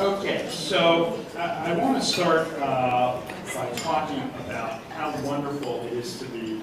Okay, so I, I want to start uh, by talking about how wonderful it is to be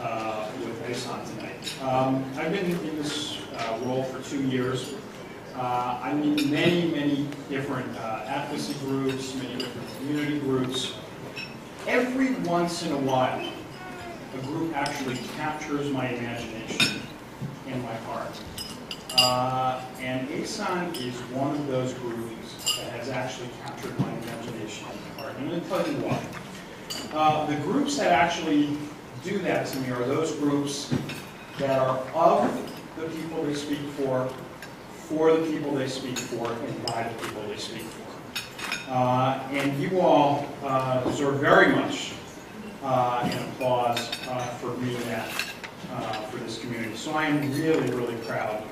uh, with ASAN tonight. Um, I've been in this uh, role for two years. Uh, I meet many, many different uh, advocacy groups, many different community groups. Every once in a while, a group actually captures my imagination and my heart. Uh, and ASAN is one of those groups that has actually captured my imagination my heart. I'm going to tell you why. Uh, the groups that actually do that to me are those groups that are of the people they speak for, for the people they speak for, and by the people they speak for. Uh, and you all uh, deserve very much uh, an applause uh, for being that uh, for this community. So I am really, really proud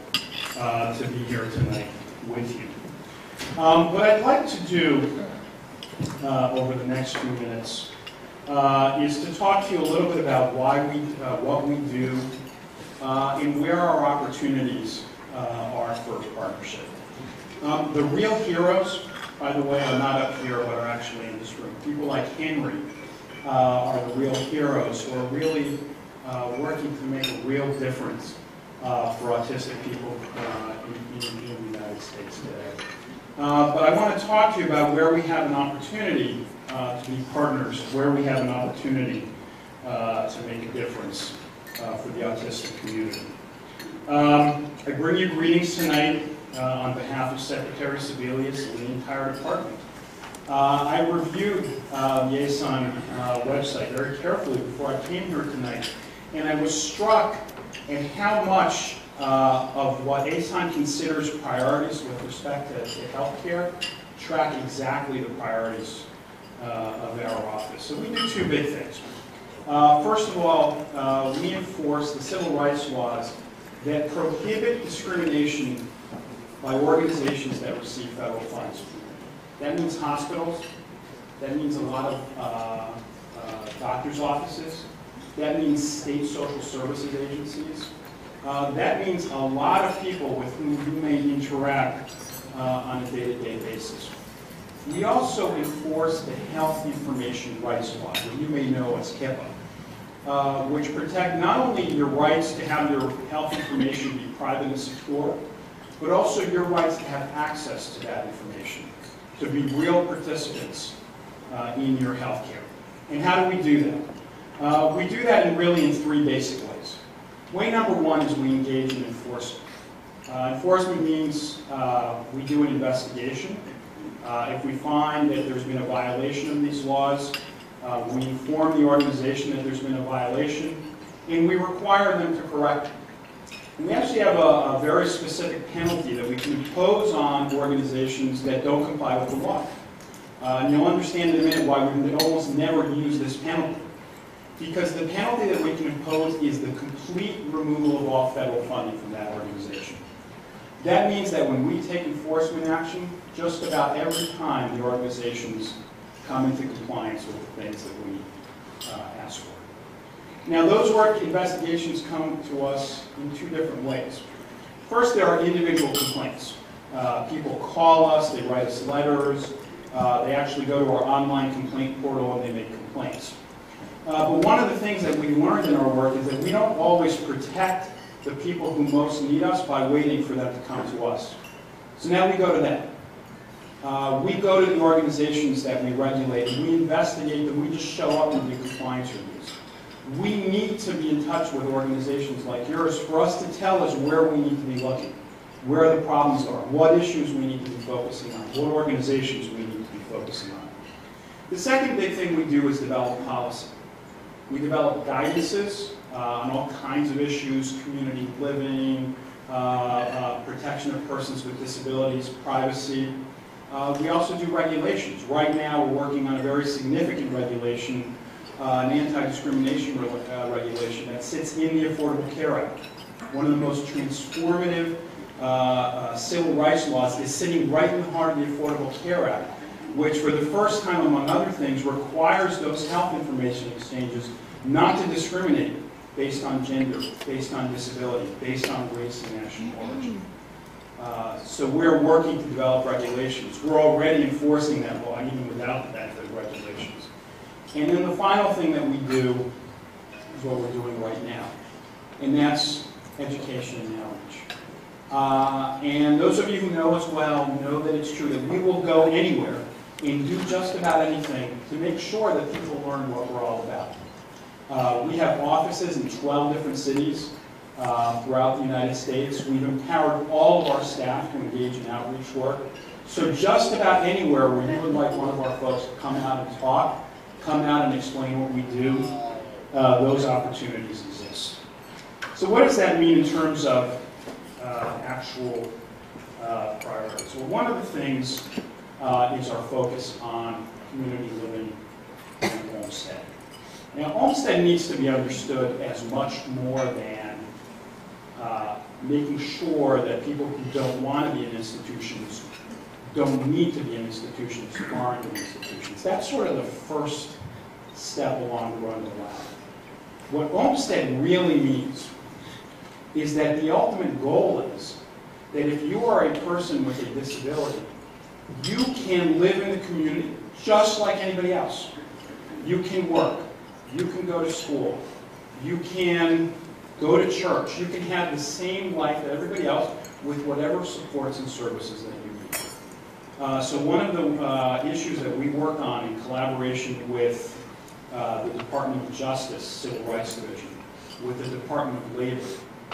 uh, to be here tonight with you. Um, what I'd like to do uh, over the next few minutes uh, is to talk to you a little bit about why we, uh, what we do, uh, and where our opportunities are for partnership. Um, the real heroes, by the way, are not up here, but are actually in this room. People like Henry are the real heroes who are really working to make a real difference uh, for autistic people uh, in, in, the United States today. Uh, but I want to talk to you about where we have an opportunity uh, to be partners, where we have an opportunity uh, to make a difference uh, for the autistic community. Um, I bring you greetings tonight on behalf of Secretary Sebelius and the entire department. I reviewed the ASAN website very carefully before I came here tonight, and I was struck and how much uh, of what ASAN considers priorities with respect to, to healthcare track exactly the priorities uh, of our office. So we do two big things. Uh, first of all, uh, we enforce the civil rights laws that prohibit discrimination by organizations that receive federal funds. That means hospitals. That means a lot of uh, uh, doctor's offices. That means state social services agencies. Uh, that means a lot of people with whom you may interact uh, on a day-to-day -day basis. We also enforce the Health Information Rights Law, that you may know as HIPAA, uh, which protect not only your rights to have your health information be private and secure, but also your rights to have access to that information, to be real participants uh, in your health care. And how do we do that? Uh, we do that in really in three basic ways. Way number one is we engage in enforcement. Uh, enforcement means uh, we do an investigation. Uh, if we find that there's been a violation of these laws, uh, we inform the organization that there's been a violation, and we require them to correct it. And we actually have a, a very specific penalty that we can impose on organizations that don't comply with the law. And you'll understand in a minute why we almost never use this penalty because the penalty that we can impose is the complete removal of all federal funding from that organization. That means that when we take enforcement action, just about every time the organizations come into compliance with the things that we uh, ask for. Now those work investigations come to us in two different ways. First, there are individual complaints. Uh, people call us, they write us letters, uh, they actually go to our online complaint portal and they make complaints. Uh, but one of the things that we learned in our work is that we don't always protect the people who most need us by waiting for them to come to us. So now we go to them. Uh, we go to the organizations that we regulate, and we investigate them, we just show up and do compliance reviews. We need to be in touch with organizations like yours for us to tell us where we need to be looking, where the problems are, what issues we need to be focusing on, what organizations we need to be focusing on. The second big thing we do is develop policy. We develop guidances uh, on all kinds of issues, community living, uh, uh, protection of persons with disabilities, privacy. Uh, we also do regulations. Right now we're working on a very significant regulation, uh, an anti-discrimination re regulation that sits in the Affordable Care Act. One of the most transformative civil rights laws is sitting right in the heart of the Affordable Care Act which for the first time, among other things, requires those health information exchanges not to discriminate based on gender, based on disability, based on race and national origin. Uh, So we're working to develop regulations. We're already enforcing that law, even without the regulations. And then the final thing that we do is what we're doing right now, and that's education and knowledge. Uh, And those of you who know us well know that it's true that we will go anywhere and do just about anything to make sure that people learn what we're all about. Uh, We have offices in 12 different cities uh, throughout the United States. We've empowered all of our staff to engage in outreach work. So just about anywhere where you would like one of our folks to come out and talk, come out and explain what we do, uh, those opportunities exist. So what does that mean in terms of uh, actual uh, priorities? Well, one of the things uh, is our focus on community living and Olmstead. Now, Olmstead needs to be understood as much more than uh, making sure that people who don't want to be in institutions don't need to be in institutions, aren't in institutions. That's sort of the first step along the of the ladder. What Olmstead really means is that the ultimate goal is that if you are a person with a disability, you can live in the community just like anybody else. You can work, you can go to school, you can go to church, you can have the same life that everybody else with whatever supports and services that you need. Uh, so one of the uh, issues that we work on in collaboration with uh, the Department of Justice Civil Rights Division, with the Department of Labor,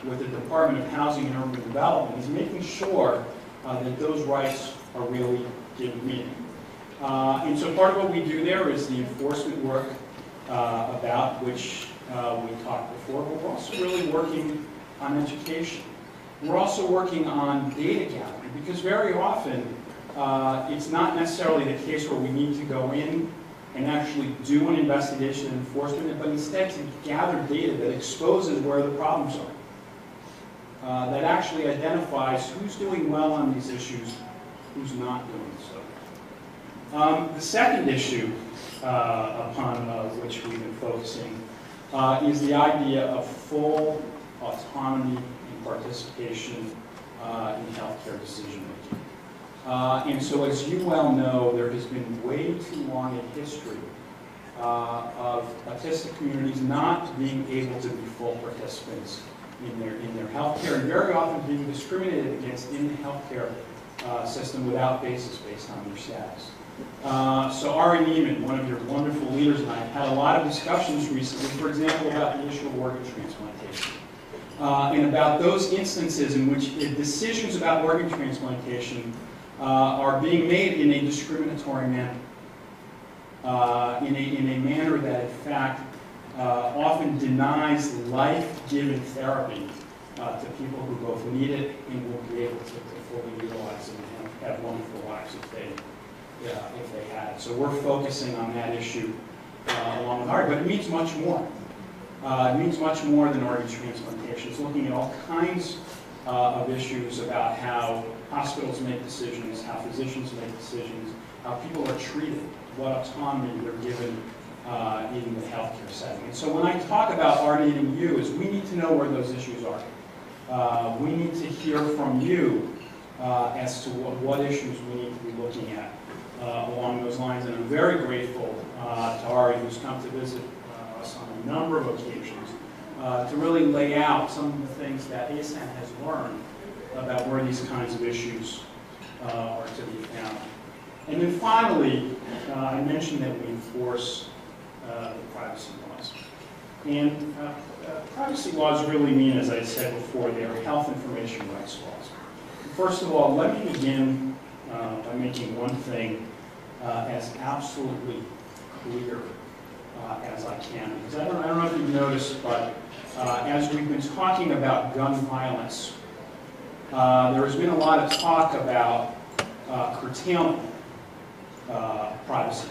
with the Department of Housing and Urban Development is making sure uh, that those rights are really giving meaning. Uh, and so part of what we do there is the enforcement work uh, about which uh, we talked before, but we're also really working on education. We're also working on data gathering because very often uh, it's not necessarily the case where we need to go in and actually do an investigation and enforcement, but instead to gather data that exposes where the problems are uh, that actually identifies who's doing well on these issues, who's not doing so. Um, the second issue uh, upon uh, which we've been focusing uh, is the idea of full autonomy and participation uh, in healthcare decision making. Uh, and so, as you well know, there has been way too long a history uh, of autistic communities not being able to be full participants in their, in their healthcare, and very often being discriminated against in the healthcare uh, system without basis based on your status. Uh, so Ari Ne'eman, one of your wonderful leaders, and I have had a lot of discussions recently, for example, about the issue of organ transplantation. Uh, and about those instances in which decisions about organ transplantation uh, are being made in a discriminatory manner. Uh, in, a, in a manner that, in fact, often denies life-giving therapy uh, to people who both need it and will be able to, to fully utilize it and have, wonderful lives if they, yeah, if they had it. So we're focusing on that issue uh, along with art, but it means much more. Uh, it means much more than organ transplantation. It's looking at all kinds uh, of issues about how hospitals make decisions, how physicians make decisions, how people are treated, what autonomy they're given uh, in the healthcare setting. And so when I talk about ordinating you, is we need to know where those issues are. Uh, we need to hear from you uh, as to what, what, issues we need to be looking at uh, along those lines. And I'm very grateful uh, to Ari, who's come to visit uh, us on a number of occasions, to really lay out some of the things that ASAN has learned about where these kinds of issues are to be found. And then finally, I mentioned that we enforce the privacy laws. And uh, uh, privacy laws really mean, as I said before, they are health information rights laws. First of all, let me begin uh, by making one thing uh, as absolutely clear uh, as I can. Because I don't, I don't know if you've noticed, but as we've been talking about gun violence, there has been a lot of talk about curtailment privacy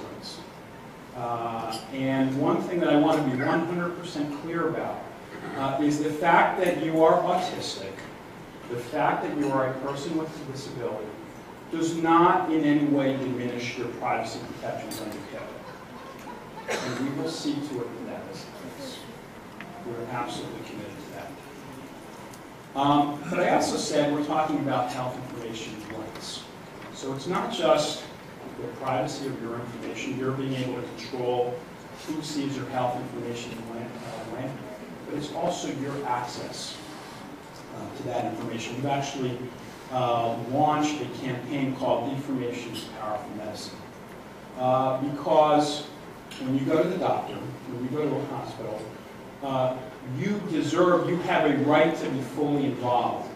uh, and one thing that I want to be 100% clear about uh, is the fact that you are autistic, the fact that you are a person with a disability, does not in any way diminish your privacy protections under code. And we will see to it that that is the case. We're absolutely committed to that. Um, but I also said we're talking about health information rights. So it's not just the privacy of your information, you're being able to control who sees your health information when, uh, when but it's also your access uh, to that information. We've actually uh, launched a campaign called Information is Powerful Medicine. Uh, because when you go to the doctor, when you go to a hospital, uh, you deserve, you have a right to be fully involved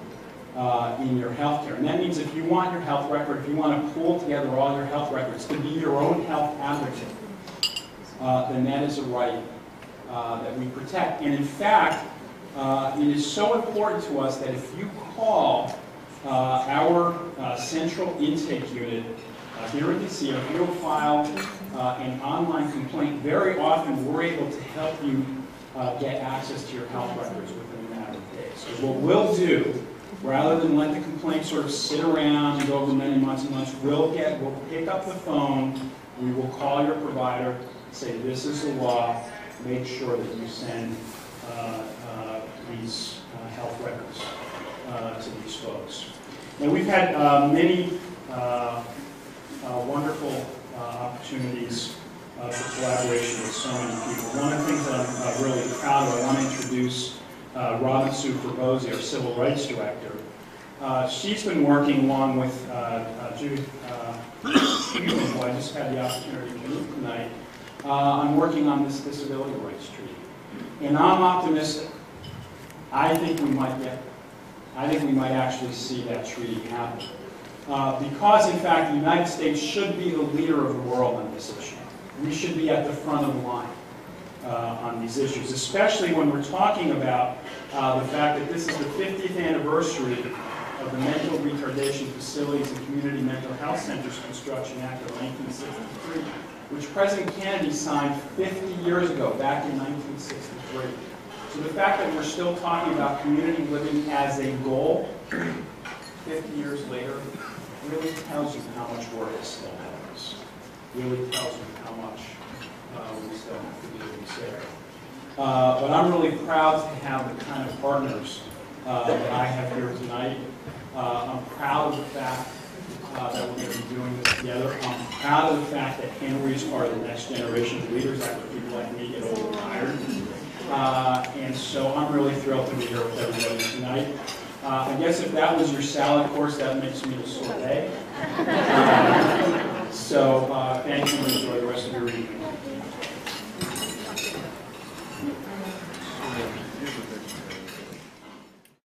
uh, in your health care. And that means if you want your health record, if you want to pull together all your health records to be your own health advocate, uh, then that is a right uh, that we protect. And in fact, uh, it is so important to us that if you call uh, our uh, central intake unit here in DC, if you file an online complaint, very often we're able to help you get access to your health records within a matter of days. So what we'll do rather than let the complaint sort of sit around and go over many months and months, we'll get, we'll pick up the phone, we will call your provider, say this is the law, make sure that you send uh, uh, these uh, health records uh, to these folks. Now we've had uh, many uh, wonderful opportunities for collaboration with so many people. One of the things that I'm really proud of, I want to introduce uh, Robinsue Frohboese, our Civil Rights Director. Uh, she's been working along with uh, uh, Judith, uh, who I just had the opportunity to meet tonight, uh, on working on this disability rights treaty. And I'm optimistic. I think we might get, I think we might actually see that treaty happen. Uh, because, in fact, the United States should be the leader of the world on this issue. We should be at the front of the line uh, on these issues, especially when we're talking about uh, the fact that this is the 50th anniversary of the Mental Retardation Facilities and Community Mental Health Centers Construction Act of 1963, which President Kennedy signed 50 years ago, back in 1963. So the fact that we're still talking about community living as a goal 50 years later really tells you how much work is still ahead of us. Really tells you how much say. Uh, but I'm really proud to have the kind of partners uh, that I have here tonight. Uh, I'm proud of the fact uh, that we're going to be doing this together. I'm proud of the fact that Henry is part of the next generation of leaders after people like me get old and tired. Uh, and so I'm really thrilled to be here with everybody tonight. Uh, I guess if that was your salad course, that makes me a sorbet. So thank you and enjoy the rest of your evening.